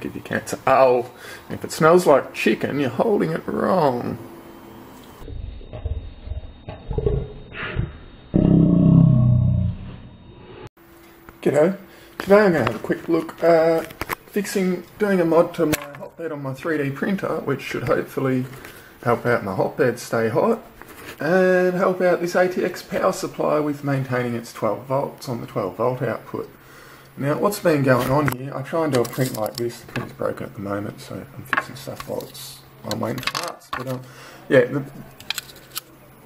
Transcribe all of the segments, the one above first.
give you cancer. Oh, if it smells like chicken, you're holding it wrong. G'day. Today I'm going to have a quick look at fixing, doing a mod to my hotbed on my 3D printer, which should hopefully help out my hotbed stay hot and help out this ATX power supply with maintaining its 12 volts on the 12 volt output. Now what's been going on here, I try and do a print like this, the print's broken at the moment so I'm fixing stuff while it's, I'm waiting for parts, but um, yeah, the,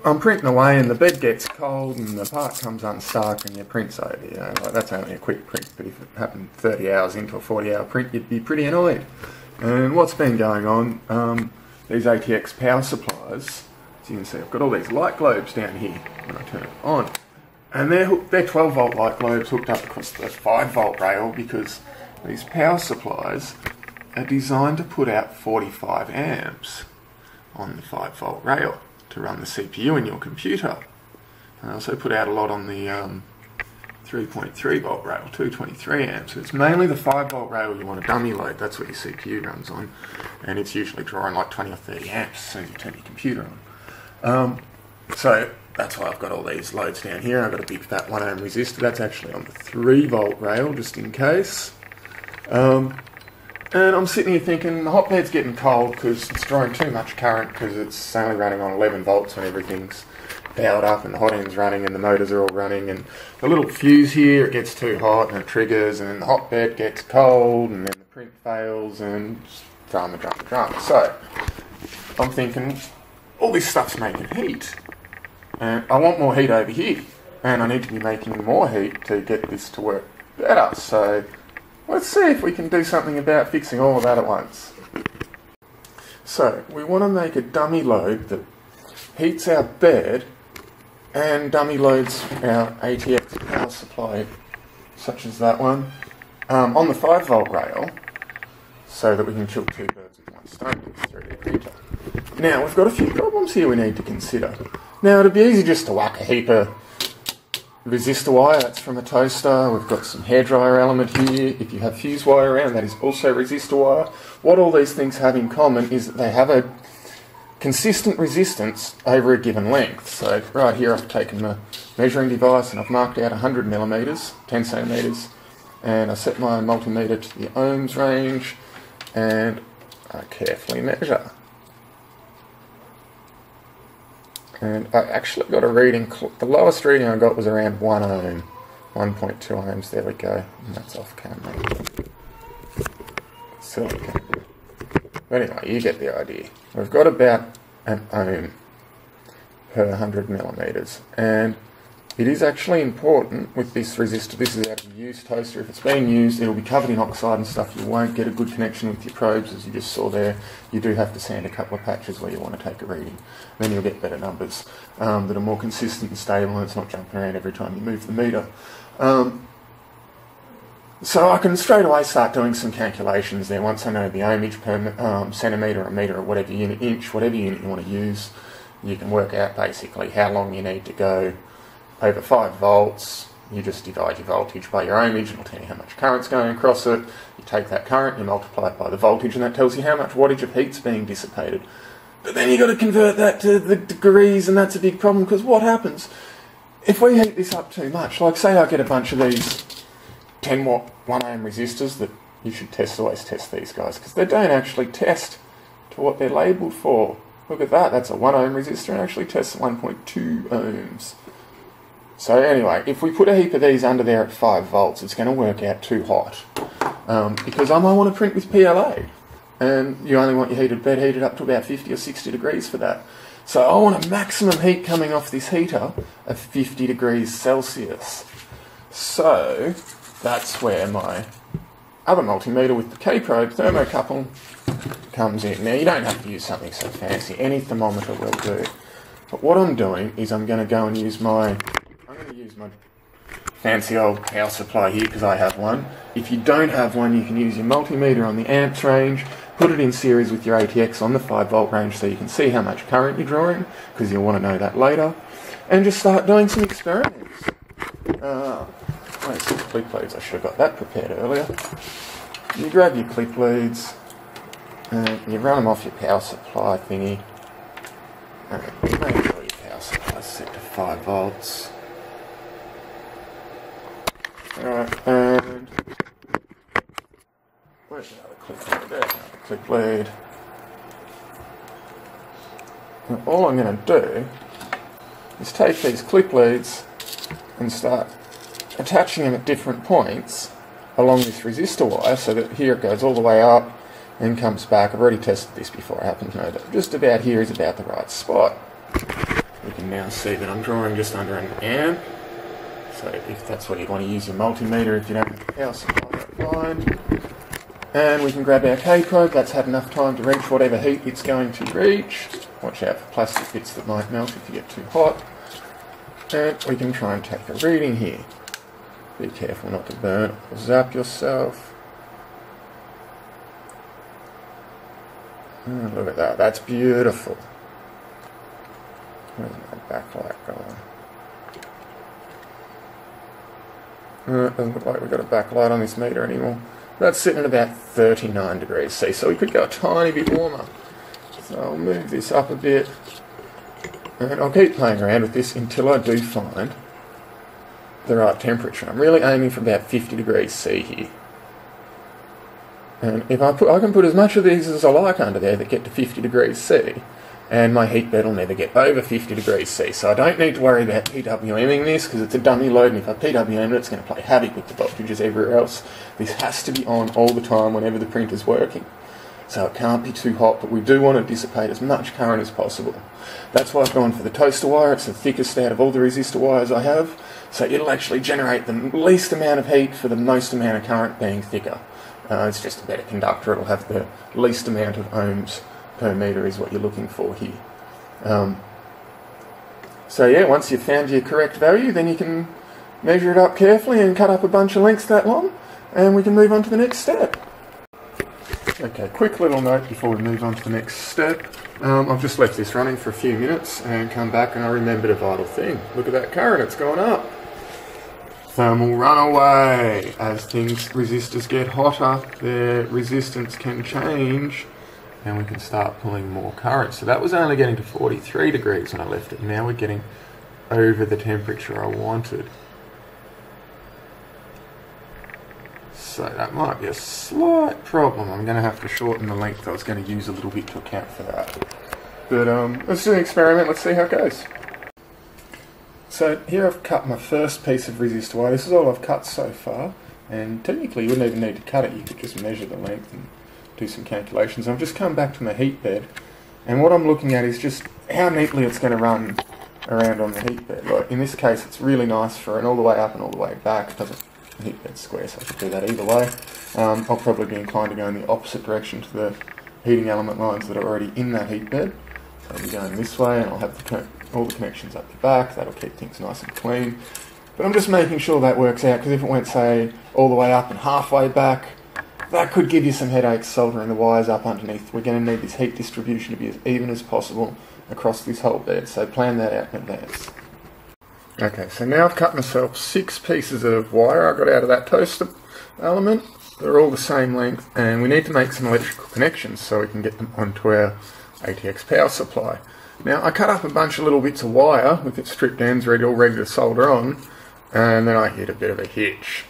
I'm printing away and the bed gets cold and the part comes unstuck and your print's over, you know, like that's only a quick print, but if it happened 30 hours into a 40 hour print, you'd be pretty annoyed. And what's been going on, um, these ATX power supplies, as you can see, I've got all these light globes down here when I turn it on. And they're, they're 12 volt light globes hooked up across the 5 volt rail because these power supplies are designed to put out 45 amps on the 5 volt rail to run the CPU in your computer. And also put out a lot on the um, 3.3 volt rail, 223 amps. It's mainly the 5 volt rail you want to dummy load, that's what your CPU runs on. And it's usually drawing like 20 or 30 amps as soon as you turn your computer on. Um, so that's why I've got all these loads down here. I've got a big fat 1 ohm resistor, that's actually on the 3 volt rail just in case. Um, and I'm sitting here thinking the hotbed's getting cold because it's drawing too much current because it's only running on 11 volts when everything's powered up and the hot end's running and the motors are all running and the little fuse here it gets too hot and it triggers and then the hotbed gets cold and then the print fails and drama, drama, drama. So I'm thinking all this stuff's making heat and I want more heat over here and I need to be making more heat to get this to work better. So Let's see if we can do something about fixing all of that at once. So, we want to make a dummy load that heats our bed and dummy loads our ATX power supply, such as that one, um, on the 5 volt rail, so that we can kill two birds with one stone with 3D printer. Now, we've got a few problems here we need to consider. Now, it'd be easy just to whack a heap of resistor wire, that's from a toaster. We've got some hairdryer element here. If you have fuse wire around, that is also resistor wire. What all these things have in common is that they have a consistent resistance over a given length. So right here I've taken my measuring device and I've marked out 100 millimeters, 10 centimeters, and I set my multimeter to the ohms range and I carefully measure. And I actually got a reading, the lowest reading I got was around 1 ohm, 1.2 ohms, there we go, and that's off camera. Silicon. But anyway, you get the idea. We've got about an ohm per 100 millimeters, and it is actually important with this resistor, this is out of toaster, if it's being used it'll be covered in oxide and stuff, you won't get a good connection with your probes as you just saw there. You do have to sand a couple of patches where you want to take a reading. Then you'll get better numbers um, that are more consistent and stable and it's not jumping around every time you move the meter. Um, so I can straight away start doing some calculations there once I know the ohmage per um, centimetre or metre or whatever unit, inch, whatever unit you want to use. You can work out basically how long you need to go over 5 volts, you just divide your voltage by your ohmage, it'll tell you how much current's going across it. You take that current, you multiply it by the voltage, and that tells you how much wattage of heat's being dissipated. But then you've got to convert that to the degrees, and that's a big problem, because what happens? If we heat this up too much, like say I get a bunch of these 10 watt 1 ohm resistors that you should test, always test these guys, because they don't actually test to what they're labelled for. Look at that, that's a 1 ohm resistor and actually tests 1.2 ohms. So anyway, if we put a heap of these under there at 5 volts, it's going to work out too hot. Um, because I might want to print with PLA. And you only want your heated bed heated up to about 50 or 60 degrees for that. So I want a maximum heat coming off this heater of 50 degrees Celsius. So that's where my other multimeter with the K-probe thermocouple comes in. Now you don't have to use something so fancy, any thermometer will do. But what I'm doing is I'm going to go and use my use my fancy old power supply here because I have one. If you don't have one, you can use your multimeter on the amps range, put it in series with your ATX on the 5 volt range so you can see how much current you're drawing because you'll want to know that later, and just start doing some experiments. Uh, clip I should have got that prepared earlier. you grab your clip leads and you run them off your power supply thingy. And make sure your power supply is set to 5 volts. Alright, and where's clip lead? There's another clip lead. And all I'm going to do is take these clip leads and start attaching them at different points along this resistor wire so that here it goes all the way up and comes back. I've already tested this before, I happen to know that just about here is about the right spot. You can now see that I'm drawing just under an amp. So if that's what you want to use your multimeter, if you don't have power supply, fine. And we can grab our K-probe, that's had enough time to reach whatever heat it's going to reach. Watch out for plastic bits that might melt if you get too hot. And we can try and take a reading here. Be careful not to burn or zap yourself. Oh, look at that, that's beautiful. Where's my backlight going? Uh, it doesn't look like we've got a backlight on this meter anymore. That's sitting at about 39 degrees C, so we could go a tiny bit warmer. So I'll move this up a bit. And I'll keep playing around with this until I do find the right temperature. I'm really aiming for about 50 degrees C here. And if I put, I can put as much of these as I like under there that get to 50 degrees C, and my heat bed will never get over 50 degrees C. So I don't need to worry about PWMing this because it's a dummy load, and if I PWM it, it's going to play havoc with the voltages everywhere else. This has to be on all the time whenever the printer's working. So it can't be too hot, but we do want to dissipate as much current as possible. That's why I've gone for the toaster wire. It's the thickest out of all the resistor wires I have. So it'll actually generate the least amount of heat for the most amount of current being thicker. Uh, it's just a better conductor. It'll have the least amount of ohms per meter is what you're looking for here. Um, so yeah, once you've found your correct value, then you can measure it up carefully and cut up a bunch of lengths that long, and we can move on to the next step. Okay, quick little note before we move on to the next step. Um, I've just left this running for a few minutes and come back and I remembered a vital thing. Look at that current, it's gone up. Thermal runaway. As things, resistors get hotter, their resistance can change and we can start pulling more current. So that was only getting to 43 degrees when I left it. Now we're getting over the temperature I wanted. So that might be a slight problem. I'm going to have to shorten the length I was going to use a little bit to account for that. But um, let's do an experiment, let's see how it goes. So here I've cut my first piece of resistor wire. This is all I've cut so far. And technically you wouldn't even need to cut it, you could just measure the length and do some calculations. I've just come back to my heat bed. And what I'm looking at is just how neatly it's going to run around on the heat bed. Like in this case it's really nice for an all the way up and all the way back. It doesn't heat bed square, so I could do that either way. Um, I'll probably be inclined to go in the opposite direction to the heating element lines that are already in that heat bed. So I'll be going this way and I'll have the all the connections up the back. That'll keep things nice and clean. But I'm just making sure that works out because if it went, say, all the way up and halfway back, that could give you some headaches soldering the wires up underneath. We're going to need this heat distribution to be as even as possible across this whole bed, so plan that out in advance. Okay, so now I've cut myself six pieces of wire I got out of that toaster element. They're all the same length, and we need to make some electrical connections so we can get them onto our ATX power supply. Now, I cut up a bunch of little bits of wire with its stripped ends ready, all ready to solder on, and then I hit a bit of a hitch.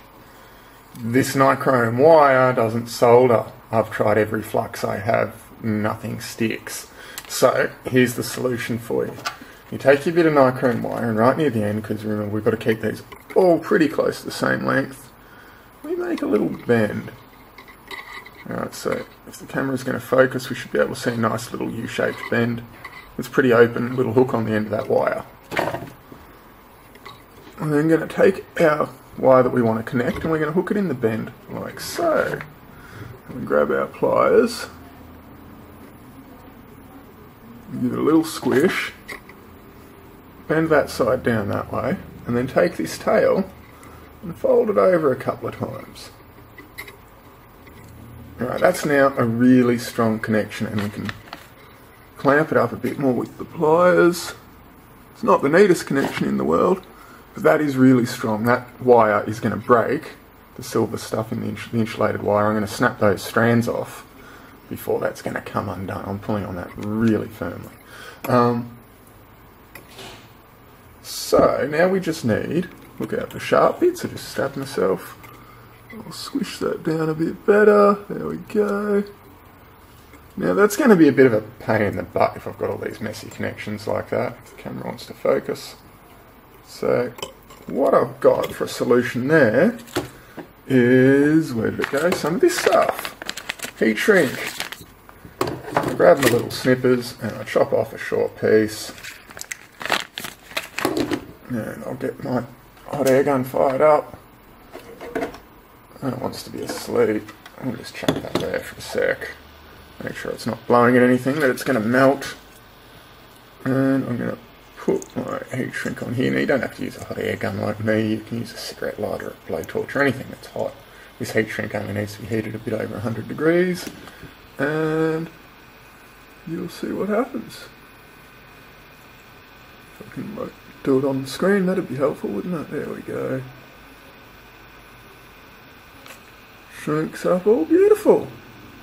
This nichrome wire doesn't solder. I've tried every flux I have, nothing sticks. So, here's the solution for you. You take your bit of nichrome wire and right near the end, because remember we've got to keep these all pretty close to the same length, we make a little bend. Alright, so if the camera is going to focus, we should be able to see a nice little U-shaped bend. It's pretty open, little hook on the end of that wire. I'm then going to take our wire that we want to connect and we're going to hook it in the bend, like so. And we grab our pliers, give it a little squish, bend that side down that way, and then take this tail and fold it over a couple of times. Alright, that's now a really strong connection and we can clamp it up a bit more with the pliers. It's not the neatest connection in the world, but that is really strong. That wire is going to break the silver stuff in the, ins- the insulated wire. I'm going to snap those strands off before that's going to come undone. I'm pulling on that really firmly. Um, so now we just need, look out for sharp bits, I just stabbed myself. I'll squish that down a bit better. There we go. Now that's going to be a bit of a pain in the butt if I've got all these messy connections like that, if the camera wants to focus. So what I've got for a solution there is, where did it go? Some of this stuff. Heat shrink. I grab my little snippers and I chop off a short piece. And I'll get my hot air gun fired up. And it wants to be asleep. I'll just chuck that there for a sec. Make sure it's not blowing at anything, that it's going to melt. And I'm going to put my heat shrink on here. Now you don't have to use a hot air gun like me. You can use a cigarette lighter, a blowtorch, or anything that's hot. This heat shrink only needs to be heated a bit over 100 degrees. And you'll see what happens. If I can like, do it on the screen, that'd be helpful, wouldn't it? There we go. Shrinks up all beautiful.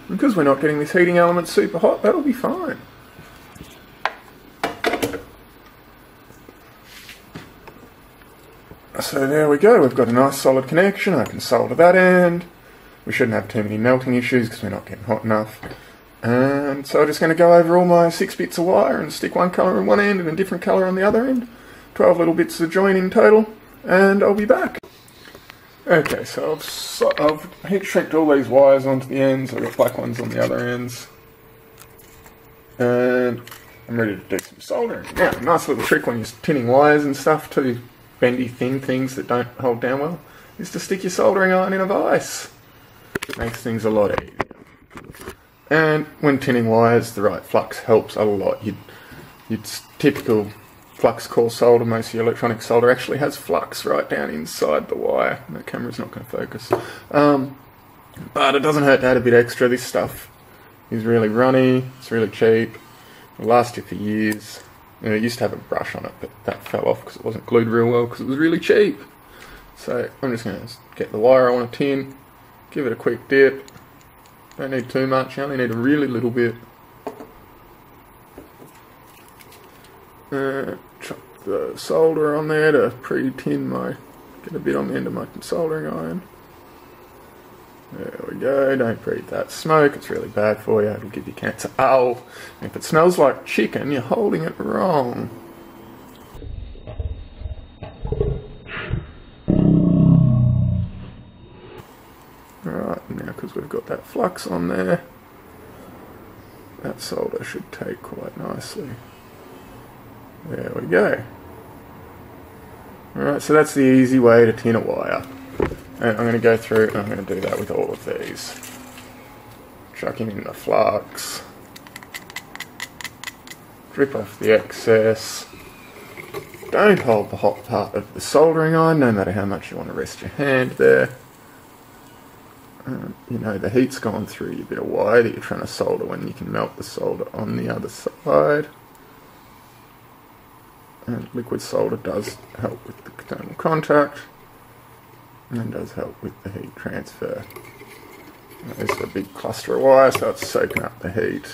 Because we're not getting this heating element super hot, that'll be fine. So there we go, we've got a nice solid connection, I can solder that end. We shouldn't have too many melting issues because we're not getting hot enough. And so I'm just going to go over all my six bits of wire and stick one colour on one end and a different colour on the other end. 12 little bits to join in total, and I'll be back. Okay, so I've, so I've heat shrinked all these wires onto the ends, I've got black ones on the other ends. And I'm ready to do some soldering. Now, nice little trick when you're tinning wires and stuff to bendy thin things that don't hold down well, is to stick your soldering iron in a vise. Makes things a lot easier. And when tinning wires, the right flux helps a lot. You'd, you'd typical flux core solder, most of your electronic solder actually has flux right down inside the wire. The camera's not going to focus. Um, but it doesn't hurt to add a bit extra. This stuff is really runny, it's really cheap, it'll last you for years. Know, it used to have a brush on it, but that fell off because it wasn't glued real well because it was really cheap. So I'm just going to get the wire on a tin, give it a quick dip. Don't need too much, you only need a really little bit. Uh, chuck the solder on there to pre-tin my, get a bit on the end of my soldering iron. There we go, don't breathe that smoke, it's really bad for you, it'll give you cancer. Oh, if it smells like chicken, you're holding it wrong. Alright, now because we've got that flux on there, that solder should take quite nicely. There we go. Alright, so that's the easy way to tin a wire. I'm going to go through and I'm going to do that with all of these. Chucking in the flux. Drip off the excess. Don't hold the hot part of the soldering iron, no matter how much you want to rest your hand there. Um, you know, the heat's gone through your bit of wire that you're trying to solder when you can melt the solder on the other side. And liquid solder does help with the thermal contact and does help with the heat transfer. There's a big cluster of wire, so it's soaking up the heat.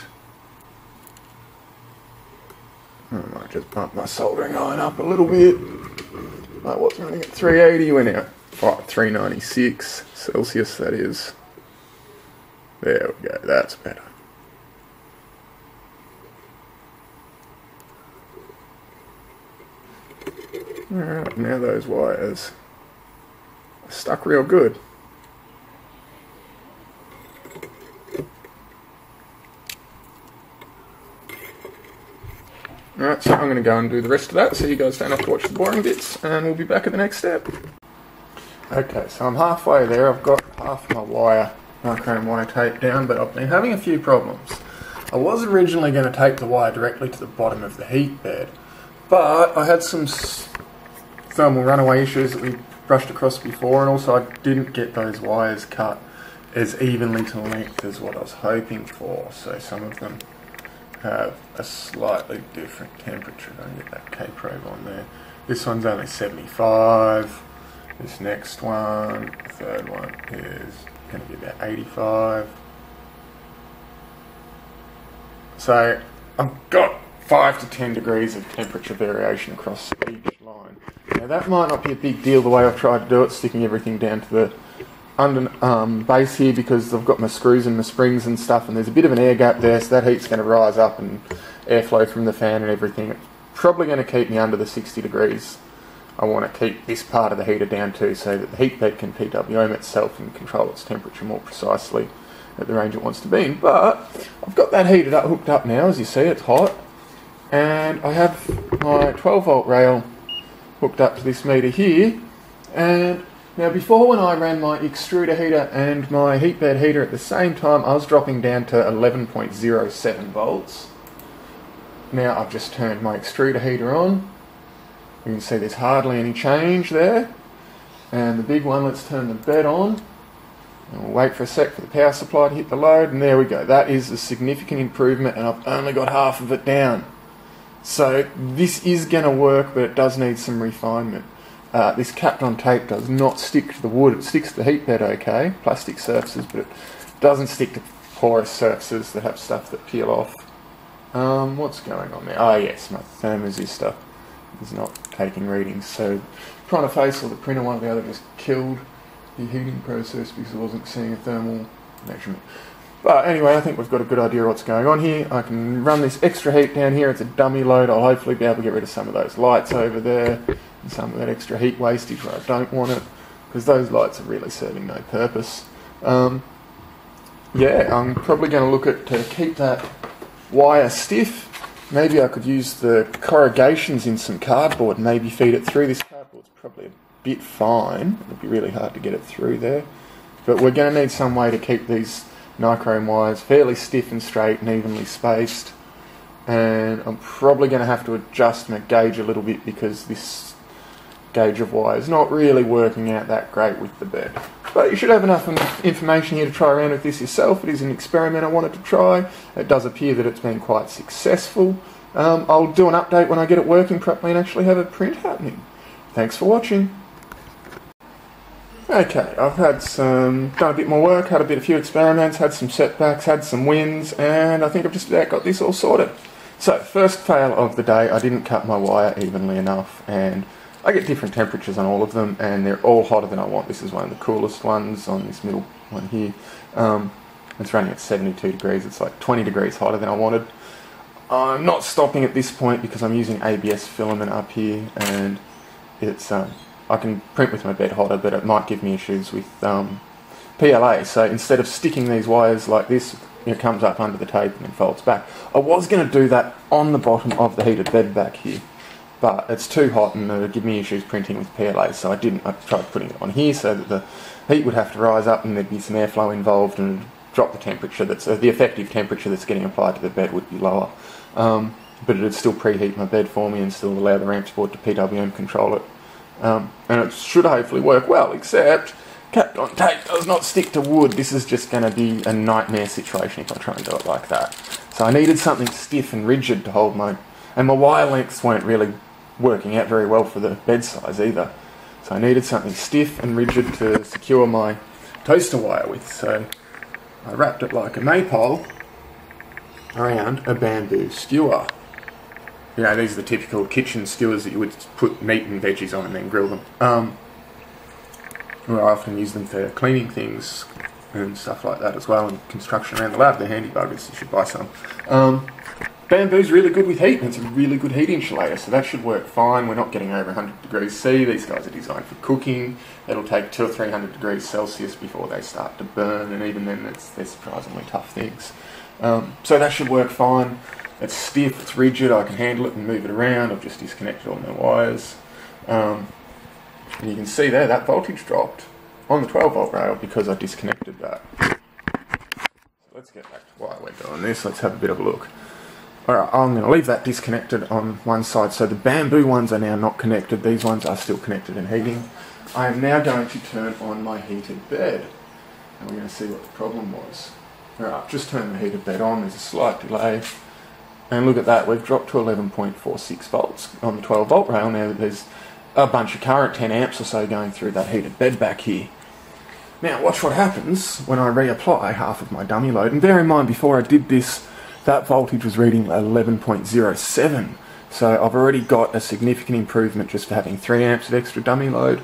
I might just bump my soldering iron up a little bit. I was running at 380, went out oh, 396 Celsius, that is. There we go, that's better. Alright, now those wires stuck real good. Alright, so I'm going to go and do the rest of that so you guys don't have to watch the boring bits and we'll be back at the next step. Okay, so I'm halfway there. I've got half my wire, nichrome wire taped down, but I've been having a few problems. I was originally going to tape the wire directly to the bottom of the heat bed, but I had some thermal runaway issues that we brushed across before, and also I didn't get those wires cut as evenly to length as what I was hoping for, so some of them have a slightly different temperature. Don't get that K probe on there. This one's only 75. This next one, the third one, is going to be about 85. So I've got 5 to 10 degrees of temperature variation across each line. Now that might not be a big deal the way I've tried to do it, sticking everything down to the under um, base here because I've got my screws and my springs and stuff and there's a bit of an air gap there so that heat's going to rise up and airflow from the fan and everything. It's probably going to keep me under the 60 degrees. I want to keep this part of the heater down too so that the heat bed can PWM itself and control its temperature more precisely at the range it wants to be in. But I've got that heated up, hooked up now as you see it's hot and I have my 12 volt rail hooked up to this meter here. And now before when I ran my extruder heater and my heat bed heater at the same time I was dropping down to 11.07 volts. Now I've just turned my extruder heater on. You can see there's hardly any change there. And the big one let's turn the bed on. And we'll wait for a sec for the power supply to hit the load. And there we go. That is a significant improvement and I've only got half of it down so this is going to work, but it does need some refinement. Uh, this Kapton tape does not stick to the wood. It sticks to the heat bed okay, plastic surfaces, but it doesn't stick to porous surfaces that have stuff that peel off. Um, what's going on there? Oh yes, my thermoresistor is not taking readings. So Pronterface or the printer, one or the other, just killed the heating process because it wasn't seeing a thermal measurement. But anyway, I think we've got a good idea of what's going on here. I can run this extra heat down here. It's a dummy load. I'll hopefully be able to get rid of some of those lights over there and some of that extra heat wastage where I don't want it because those lights are really serving no purpose. Um, yeah, I'm probably going to look at to keep that wire stiff. Maybe I could use the corrugations in some cardboard and maybe feed it through. This cardboard's probably a bit fine. It'll be really hard to get it through there. But we're going to need some way to keep these nichrome wires, fairly stiff and straight and evenly spaced. And I'm probably going to have to adjust my gauge a little bit because this gauge of wire is not really working out that great with the bed. But you should have enough information here to try around with this yourself. It is an experiment I wanted to try. It does appear that it's been quite successful. Um, I'll do an update when I get it working properly and actually have a print happening. Thanks for watching. Okay, I've had some, done a bit more work, had a bit, a few experiments, had some setbacks, had some wins, and I think I've just about got this all sorted. So, first fail of the day, I didn't cut my wire evenly enough, and I get different temperatures on all of them, and they're all hotter than I want. This is one of the coolest ones on this middle one here. Um, it's running at 72 degrees, it's like 20 degrees hotter than I wanted. I'm not stopping at this point because I'm using ABS filament up here, and it's um, I can print with my bed hotter, but it might give me issues with um, PLA. So instead of sticking these wires like this, it comes up under the tape and then folds back. I was going to do that on the bottom of the heated bed back here, but it's too hot and it would give me issues printing with PLA, so I didn't. I tried putting it on here so that the heat would have to rise up and there'd be some airflow involved and drop the temperature that's uh, the effective temperature that's getting applied to the bed would be lower. Um, but it'd still preheat my bed for me and still allow the RAMPS board to PWM control it um, and it should hopefully work well, except Kapton tape does not stick to wood. This is just going to be a nightmare situation if I try and do it like that. So I needed something stiff and rigid to hold my... And my wire lengths weren't really working out very well for the bed size either. So I needed something stiff and rigid to secure my toaster wire with. So I wrapped it like a maypole around a bamboo skewer you know, these are the typical kitchen skewers that you would put meat and veggies on and then grill them. Um, I often use them for cleaning things and stuff like that as well, and construction around the lab. They're handy buggers, you should buy some. Um, bamboo's really good with heat, and it's a really good heat insulator, so that should work fine. We're not getting over 100 degrees C. These guys are designed for cooking. It'll take two or 300 degrees Celsius before they start to burn, and even then, they're surprisingly tough things. Um, so that should work fine. It's stiff, it's rigid, I can handle it and move it around. I've just disconnected all my wires. Um, and you can see there that voltage dropped on the 12 volt rail because I disconnected that. So let's get back to why we're doing this. Let's have a bit of a look. Alright, I'm going to leave that disconnected on one side. So the bamboo ones are now not connected. These ones are still connected and heating. I am now going to turn on my heated bed. And we're going to see what the problem was. Alright, just turn the heated bed on. There's a slight delay. And look at that, we've dropped to 11.46 volts on the 12 volt rail. Now there's a bunch of current, 10 amps or so, going through that heated bed back here. Now, watch what happens when I reapply half of my dummy load. And bear in mind, before I did this, that voltage was reading 11.07. So I've already got a significant improvement just for having 3 amps of extra dummy load.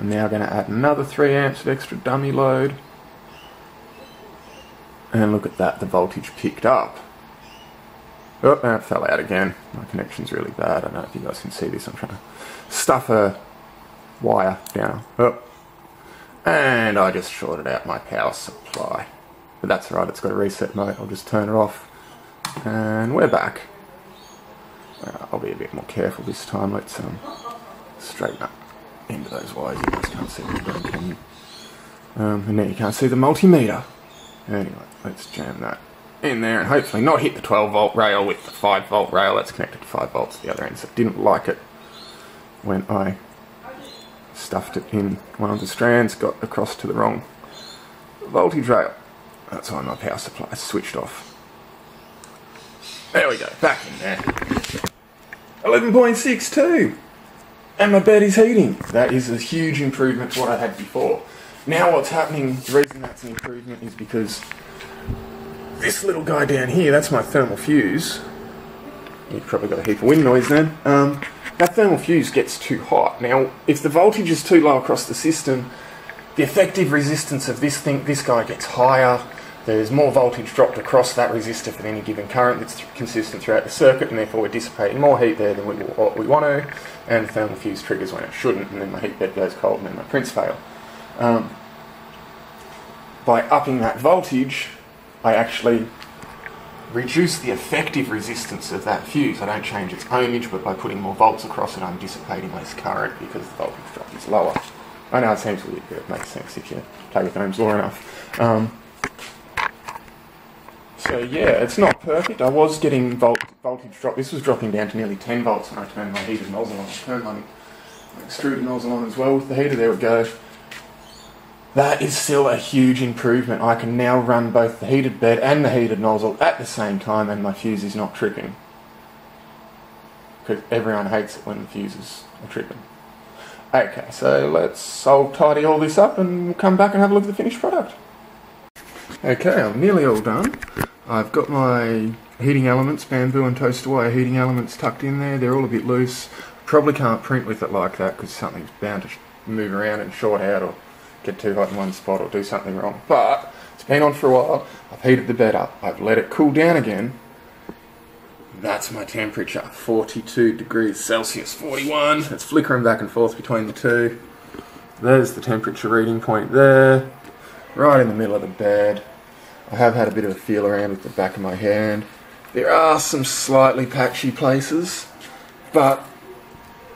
I'm now going to add another 3 amps of extra dummy load. And look at that, the voltage picked up. Oh, that fell out again. My connection's really bad. I don't know if you guys can see this. I'm trying to stuff a wire down. Oh. And I just shorted out my power supply. But that's alright, it's got a reset mode. I'll just turn it off. And we're back. Uh, I'll be a bit more careful this time. Let's um, straighten up into those wires. You guys can't see them, can you? Um, and now you can't see the multimeter. Anyway, let's jam that in there and hopefully not hit the 12 volt rail with the 5 volt rail that's connected to 5 volts at the other end. So didn't like it when I stuffed it in one of the strands, got across to the wrong voltage rail. That's why my power supply switched off. There we go, back in there. 11.62! And my bed is heating. That is a huge improvement to what I had before. Now what's happening, the reason that's an improvement is because this little guy down here, that's my thermal fuse. You've probably got a heap of wind noise then. Um, that thermal fuse gets too hot. Now, if the voltage is too low across the system, the effective resistance of this thing, this guy gets higher. There's more voltage dropped across that resistor for any given current that's consistent throughout the circuit, and therefore we're dissipating more heat there than we, what we want to. And the thermal fuse triggers when it shouldn't, and then my heat bed goes cold, and then my prints fail. Um, by upping that voltage, I actually reduce the effective resistance of that fuse. I don't change its ohmage, but by putting more volts across it, I'm dissipating less current because the voltage drop is lower. I know it seems weird, but it makes sense if you play with Ohm's law enough. Um, so yeah, it's not perfect. I was getting volt voltage drop. This was dropping down to nearly 10 volts when I turned my heater nozzle on. I turned my extruder nozzle on as well with the heater. There we go. That is still a huge improvement. I can now run both the heated bed and the heated nozzle at the same time and my fuse is not tripping. Because everyone hates it when the fuses are tripping. Okay, so let's, I'll tidy all this up and we'll come back and have a look at the finished product. Okay, I'm nearly all done. I've got my heating elements, bamboo and toaster wire heating elements tucked in there. They're all a bit loose. Probably can't print with it like that because something's bound to move around and short out or get too hot in one spot or do something wrong. But it's been on for a while. I've heated the bed up. I've let it cool down again. That's my temperature, 42 degrees Celsius, 41. It's flickering back and forth between the two. There's the temperature reading point there, right in the middle of the bed. I have had a bit of a feel around with the back of my hand. There are some slightly patchy places, but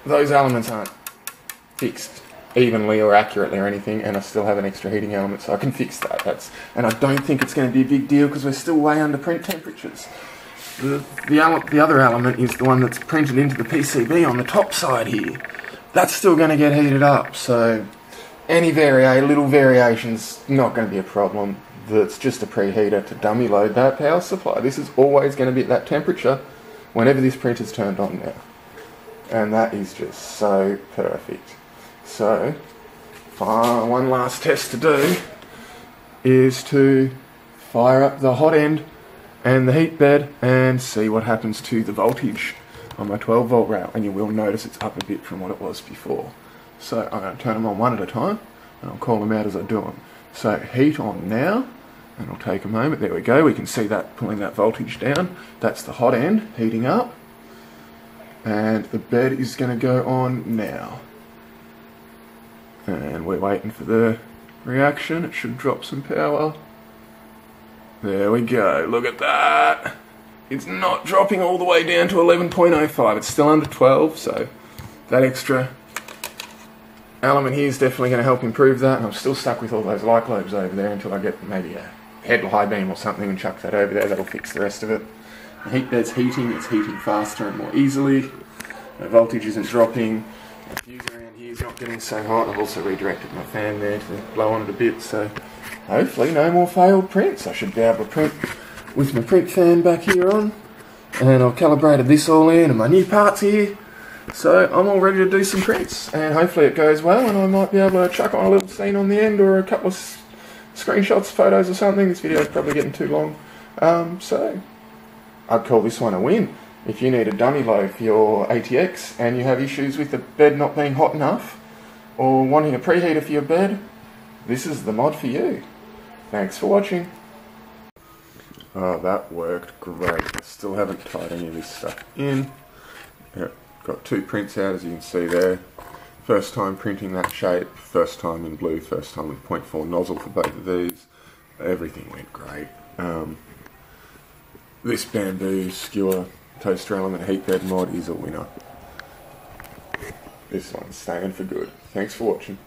those elements aren't fixed evenly or accurately or anything, and I still have an extra heating element, so I can fix that. That's and I don't think it's going to be a big deal because we're still way under print temperatures. The the, the other element is the one that's printed into the PCB on the top side here. That's still going to get heated up, so any vari little variations not going to be a problem. That's just a preheater to dummy load that power supply. This is always going to be at that temperature whenever this printer's turned on now. And that is just so perfect. So, one last test to do is to fire up the hot end and the heat bed and see what happens to the voltage on my 12 volt rail and you will notice it's up a bit from what it was before. So I'm going to turn them on one at a time and I'll call them out as I do them. So heat on now and I'll take a moment. There we go. We can see that pulling that voltage down. That's the hot end heating up and the bed is going to go on now. And we're waiting for the reaction. It should drop some power. There we go. Look at that. It's not dropping all the way down to 11.05. It's still under 12, so that extra element here is definitely going to help improve that. And I'm still stuck with all those light globes over there until I get maybe a head high beam or something and chuck that over there. That'll fix the rest of it. The heat bed's heating. It's heating faster and more easily. The voltage isn't dropping. Is not getting so hot. I've also redirected my fan there to blow on it a bit, so hopefully no more failed prints. I should be able to print with my print fan back here on. And I've calibrated this all in and my new parts here. So I'm all ready to do some prints, and hopefully it goes well, and I might be able to chuck on a little scene on the end or a couple of screenshots, photos, or something. This video's probably getting too long, um, so I'd call this one a win. If you need a dummy load for your ATX and you have issues with the bed not being hot enough, or wanting a preheater for your bed, this is the mod for you. Thanks for watching. Oh, that worked great. Still haven't tied any of this stuff in. Yep, got two prints out as you can see there. First time printing that shape, first time in blue, first time with 0.4 nozzle for both of these. Everything went great. Um, this bamboo skewer toaster element bed mod is a winner. This one's staying for good. Thanks for watching.